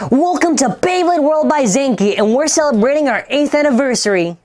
Welcome to Beyblade World by Zankye, and we're celebrating our 8th anniversary.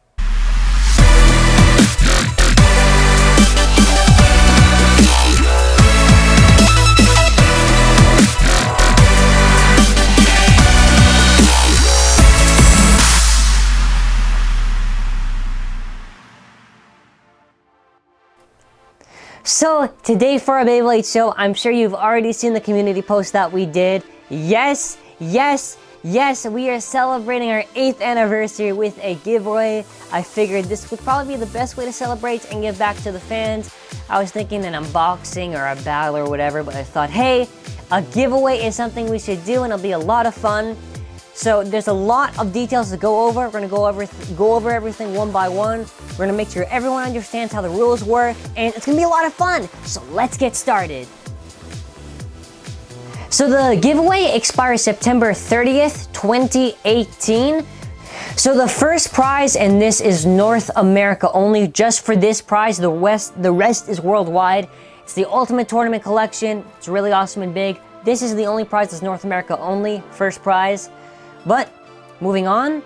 So, today for our Beyblade show, I'm sure you've already seen the community post that we did. Yes, yes, yes, we are celebrating our 8th anniversary with a giveaway. I figured this would probably be the best way to celebrate and give back to the fans. I was thinking an unboxing or a battle or whatever, but I thought, hey, a giveaway is something we should do and it'll be a lot of fun. So there's a lot of details to go over. We're gonna go over go over everything one by one. We're gonna make sure everyone understands how the rules work, and it's gonna be a lot of fun. So let's get started. So the giveaway expires September 30th, 2018. So the first prize, and this is North America only, just for this prize, the rest, the rest is worldwide. It's the Ultimate Tournament Collection. It's really awesome and big. This is the only prize that's North America only, first prize. But moving on,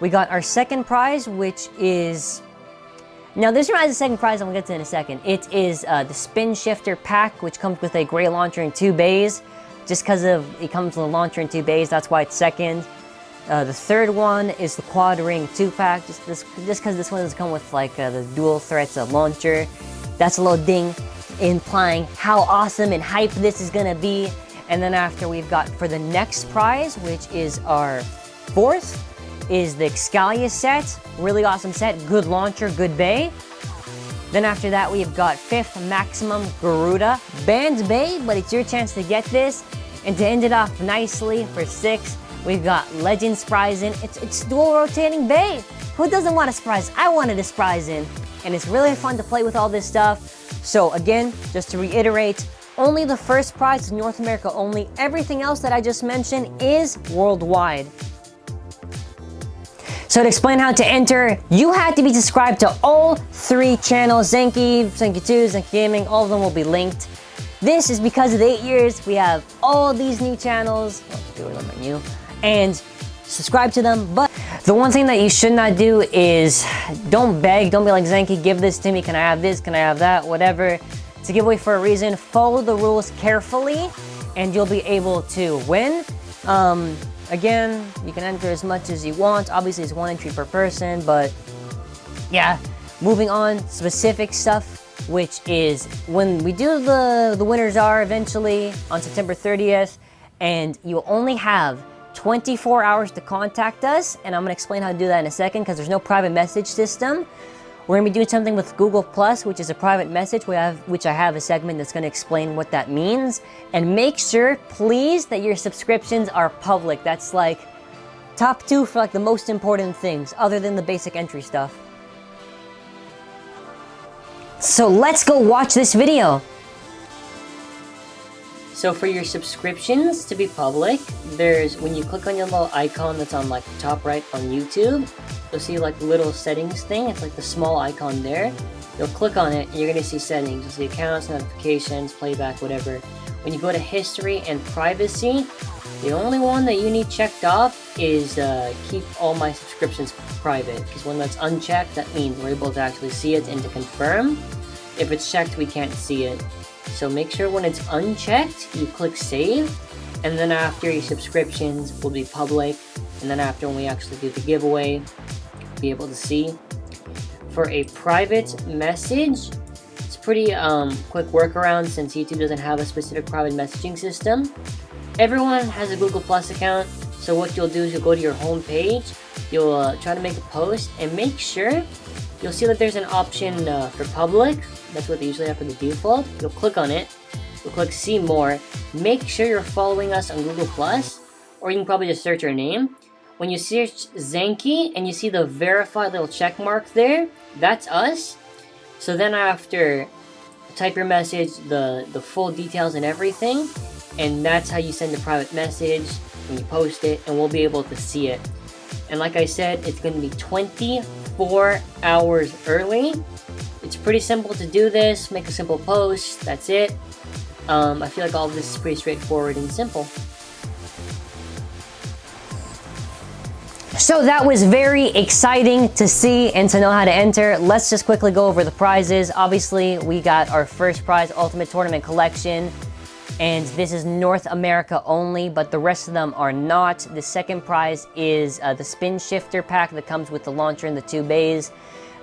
we got our second prize, which is now this reminds the second prize. I'm gonna get to in a second. It is uh, the Spin Shifter pack, which comes with a gray launcher and two bays. Just because of it comes with a launcher and two bays, that's why it's second. Uh, the third one is the Quad Ring 2 pack, just this, just because this one doesn't come with like uh, the dual threats of launcher. That's a little ding implying how awesome and hype this is gonna be. And then after we've got for the next prize, which is our fourth, is the Xcalius set. Really awesome set, good launcher, good bay. Then after that, we've got fifth Maximum Garuda. Bands bay, but it's your chance to get this. And to end it off nicely for six, we've got Legend Spryzen. It's, it's dual rotating bay. Who doesn't want a surprise? I wanted a Spryzen. And it's really fun to play with all this stuff. So again, just to reiterate, only the first prize is North America only. Everything else that I just mentioned is worldwide. So to explain how to enter, you have to be subscribed to all three channels, Zankye, Zankye 2, Zankye Gaming, all of them will be linked. This is because of the eight years, we have all these new channels, them are new, and subscribe to them. But the one thing that you should not do is don't beg, don't be like, Zankye, give this to me, can I have this, can I have that, whatever. It's a giveaway for a reason. Follow the rules carefully and you'll be able to win. Um, again, you can enter as much as you want. Obviously, it's one entry per person, but yeah. Moving on, specific stuff, which is when we do the, the winners are eventually on September 30th, and you only have 24 hours to contact us, and I'm gonna explain how to do that in a second because there's no private message system. We're going to be doing something with Google Plus, which is a private message, we have, which I have a segment that's going to explain what that means. And make sure, please, that your subscriptions are public. That's like top two for like the most important things, other than the basic entry stuff. So let's go watch this video. So for your subscriptions to be public, there's when you click on your little icon that's on like top right on YouTube, you'll see like little settings thing. It's like the small icon there. You'll click on it and you're gonna see settings. You'll see accounts, notifications, playback, whatever. When you go to history and privacy, the only one that you need checked off is uh, keep all my subscriptions private. Because when that's unchecked, that means we're able to actually see it and to confirm. If it's checked, we can't see it. So make sure when it's unchecked, you click save, and then after your subscriptions will be public, and then after when we actually do the giveaway, be able to see. For a private message, it's pretty um, quick workaround since YouTube doesn't have a specific private messaging system. Everyone has a Google Plus account, so what you'll do is you'll go to your home page, you'll uh, try to make a post, and make sure you'll see that there's an option uh, for public. That's what they usually have for the default. You'll click on it. You'll click see more. Make sure you're following us on Google Plus, or you can probably just search our name. When you search Zankye and you see the verified little check mark there, that's us. So then after, type your message, the, the full details and everything, and that's how you send a private message when you post it, and we'll be able to see it. And like I said, it's going to be 24 hours early. It's pretty simple to do this. Make a simple post. That's it. Um, I feel like all this is pretty straightforward and simple. So that was very exciting to see and to know how to enter. Let's just quickly go over the prizes. Obviously, we got our first prize, Ultimate Tournament Collection. And this is North America only, but the rest of them are not. The second prize is uh, the Spin Shifter pack that comes with the launcher and the two bays.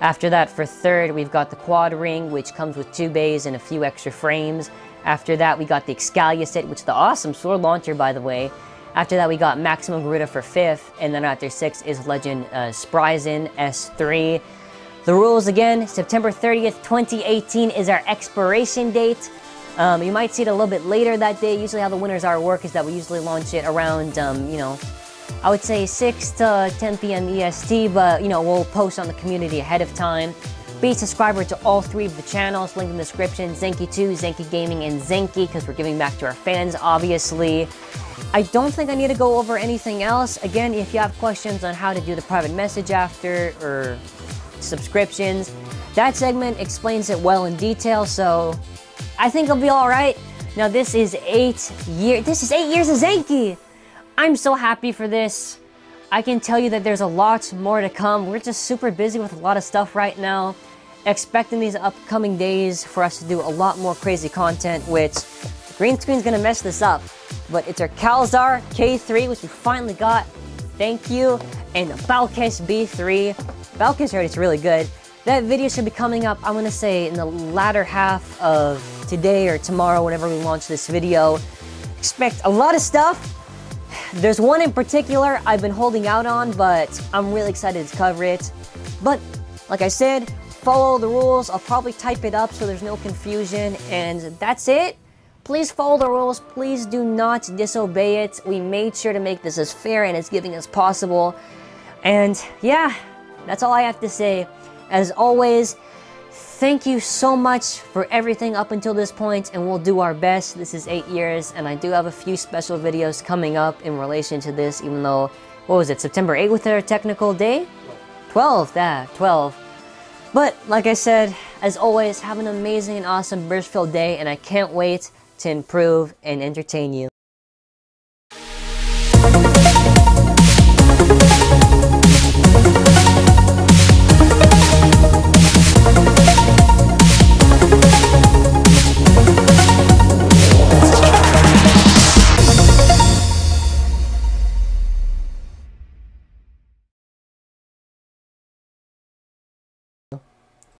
After that, for third, we've got the Quad Ring, which comes with two bays and a few extra frames. After that, we got the Xcalius set, which is the awesome sword launcher, by the way. After that, we got Maximum Garuda for fifth, and then after six is Legend uh, Spryzen S3. The rules again, September 30th, 2018 is our expiration date. Um, you might see it a little bit later that day. Usually how the winners are work is that we usually launch it around, um, you know, I would say 6 to 10 p.m. EST, but, you know, we'll post on the community ahead of time. Be a subscriber to all three of the channels, link in the description, Zankye2, Zankye Gaming, and Zankye, because we're giving back to our fans, obviously. I don't think I need to go over anything else. Again, if you have questions on how to do the private message after or subscriptions, that segment explains it well in detail, so I think it'll be all right. Now this is eight year. This is eight years of Zankye. I'm so happy for this. I can tell you that there's a lot more to come. We're just super busy with a lot of stuff right now. Expecting these upcoming days for us to do a lot more crazy content, which the green screen's gonna mess this up but it's our Calzar K3, which we finally got. Thank you. And the Balkesh B3. Balkesh already is really good. That video should be coming up, I'm gonna say, in the latter half of today or tomorrow, whenever we launch this video. Expect a lot of stuff. There's one in particular I've been holding out on, but I'm really excited to cover it. But, like I said, follow the rules. I'll probably type it up so there's no confusion. And that's it. Please follow the rules. Please do not disobey it. We made sure to make this as fair and as giving as possible. And yeah, that's all I have to say. As always, thank you so much for everything up until this point, and we'll do our best. This is eight years, and I do have a few special videos coming up in relation to this, even though, what was it, September 8th with our technical day? 12, yeah, 12. But, like I said, as always, have an amazing and awesome burst-filled day, and I can't wait to improve and entertain you.